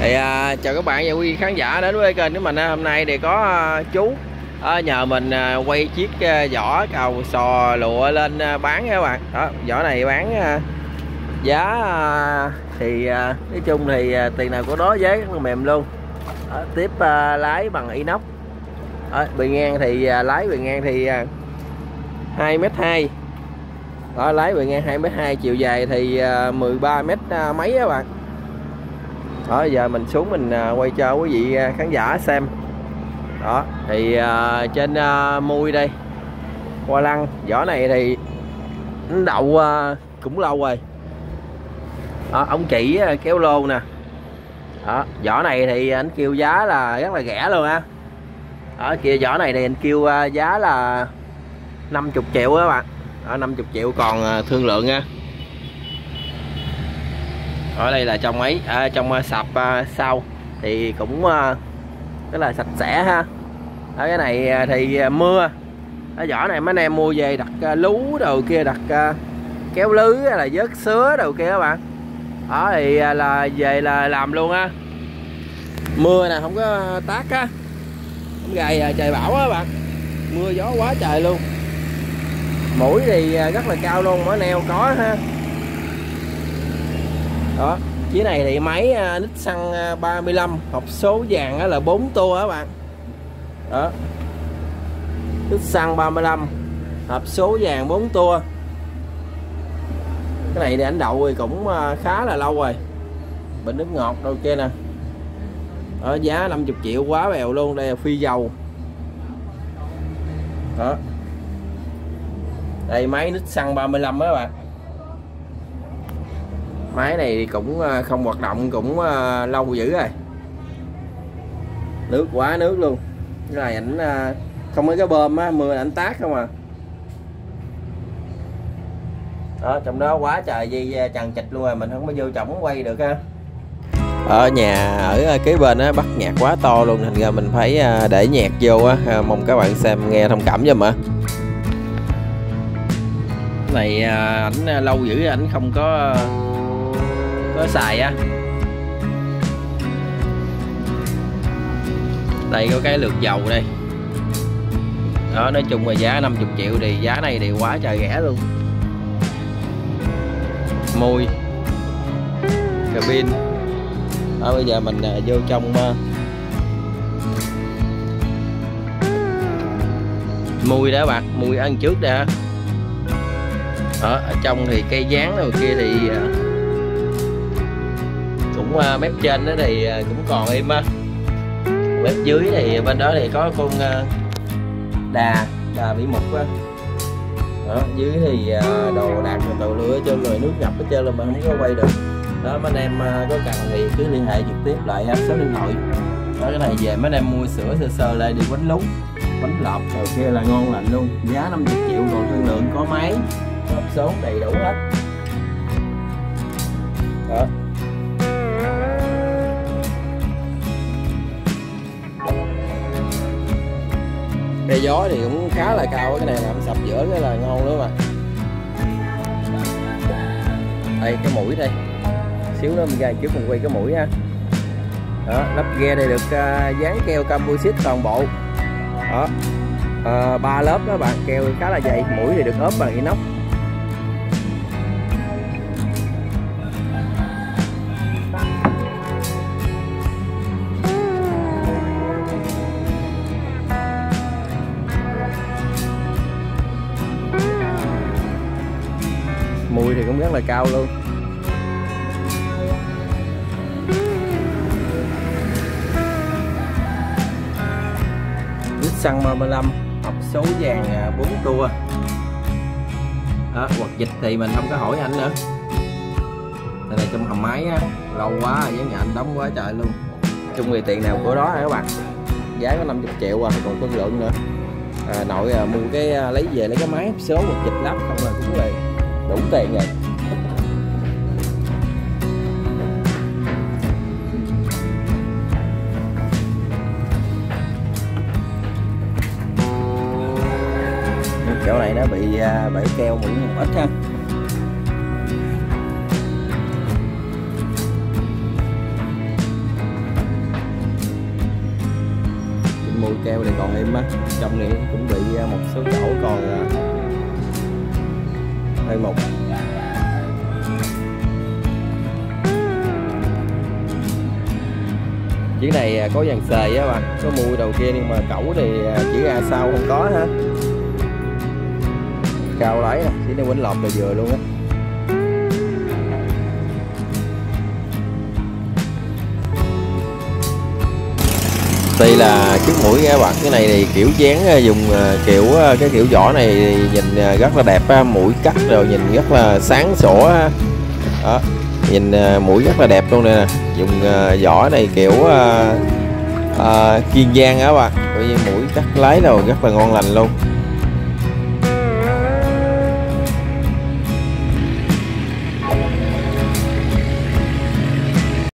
thì à, chào các bạn và quý khán giả đến với kênh của mình. À, hôm nay thì có à, chú à, nhờ mình à, quay chiếc à, vỏ cầu sò lụa lên à, bán các bạn. Đó vỏ này bán à, giá à, thì à, nói chung thì à, tiền nào của đó giá rất là mềm luôn. À, tiếp à, lái bằng inox. À, bề ngang thì à, lái bề ngang thì à, 2 m 2 đó lái bề ngang 2 m 2 chiều dài thì à, 13 m à, mấy các bạn đó giờ mình xuống mình à, quay cho quý vị à, khán giả xem. Đó thì à, trên à, mui đây hoa lăng vỏ này thì đậu à, cũng lâu rồi. Đó, ông chỉ à, kéo lô nè. Đó vỏ này thì anh kêu giá là rất là rẻ luôn á. Ở kia vỏ này thì anh kêu giá là 50 triệu các bạn. Ở 50 triệu còn thương lượng nha ở đây là trong ấy à, trong uh, sạp uh, sau. Thì cũng uh, rất là sạch sẽ ha. Ở cái này uh, thì uh, mưa. Ở vỏ này mấy anh em mua về đặt uh, lú đồ kia đặt uh, kéo lưới là vớt sứa đồ kia các bạn. Đó thì uh, là về là làm luôn á. Mưa nè không có tác á. Không gầy uh, trời bão á bạn. Mưa gió quá trời luôn. Mũi thì uh, rất là cao luôn mỗi neo có ha đó. Chiếc này thì máy nít xăng 35 hộp số vàng là 4 tua á bạn. Đó. Nít xăng 35 hộp số vàng 4 tua cái này thì anh đậu thì cũng à, khá là lâu rồi. Bình nước ngọt đâu kia nè. Ở giá 50 triệu quá bèo luôn, đây là phi dầu. Đó. Đây, máy nít xăng 35 á các bạn máy này cũng ờ, không hoạt động, cũng ờ, lâu dữ rồi. Nước quá nước luôn. Cái này ảnh ờ, không có cái bơm á, mưa ảnh tát không à. Đó, trong đó quá trời dây trần chịch luôn rồi, mình không có vô trọng quay được ha. Ở nhà, ở kế bên á, bắt nhạc quá to luôn thành ra mình phải để nhạc vô á. Mong các bạn xem nghe thông cảm cho mà cái này ảnh lâu dữ ảnh không có có xài á. Đây có cái lượt dầu đây. Đó nói chung là giá 50 triệu thì giá này thì quá trời rẻ luôn. Môi cabin đó, bây giờ mình uh, vô trong à, uh, mui đó bạn mui ăn trước đã. Ở, ở trong thì cây dán rồi kia thì uh, cũng uh, mép trên đó thì uh, cũng còn im á. Mép dưới thì bên đó thì có con uh, đà đà bị mục á. Đó dưới thì uh, đồ đạc rồi tàu lửa cho người nước ngập hết trơn là mình không có quay được. Đó mấy anh em uh, có cần thì cứ liên hệ trực tiếp lại uh, số điện thoại. Đó cái này về mấy anh em mua sữa sơ sơ lại đi bánh lúng bánh lọc rồi kia là ngon lành luôn. Giá 50 triệu còn thương lượng có máy hộp số đầy đủ hết. Đó. Cây gió thì cũng khá là cao cái này làm sập giữa cái là ngon nữa mà. Đây cái mũi đây. Xíu nữa mình ra trước mình quay cái mũi ha. Đó lắp ghe đây được uh, dán keo composite toàn bộ. Đó. Ờ, ba uh, lớp đó bạn keo khá là dày. Mũi thì được ốp bằng inox. Mùi thì cũng rất là cao luôn. Nissan xăng 35 hộp số vàng à, 4 tua. Đó, hoặc dịch thì mình không có hỏi anh nữa. Đây là trong hầm máy á lâu quá với nhà anh đóng quá trời luôn. Chung thì tiền nào của đó hả các bạn? Giá có 50 triệu à còn thương lượng nữa. À, nội à, mua cái à, lấy về lấy cái máy số hoặc dịch lắp không là cũng là đúng tiền rồi chỗ này nó bị à, bể keo mũi ít ha. Mũi keo này còn em á, trong này cũng bị à, một số chỗ còn à, hơi mục chiếc này à, có dàn xề á bạn. Có mùi đầu kia nhưng mà cẩu thì chữ chỉ ra sau không có ha. Cao lấy nè chỉ này quýnh lọt là vừa luôn á. Đây là chiếc mũi các bạn cái này thì kiểu dáng ờ, dùng ờ, kiểu ờ, cái kiểu vỏ này nhìn rất là đẹp mũi cắt rồi nhìn rất là sáng sủa đó nhìn mũi rất là đẹp luôn nè. Dùng vỏ này kiểu uh, uh, kiên giang á các bạn mũi cắt lái rồi rất là ngon lành luôn.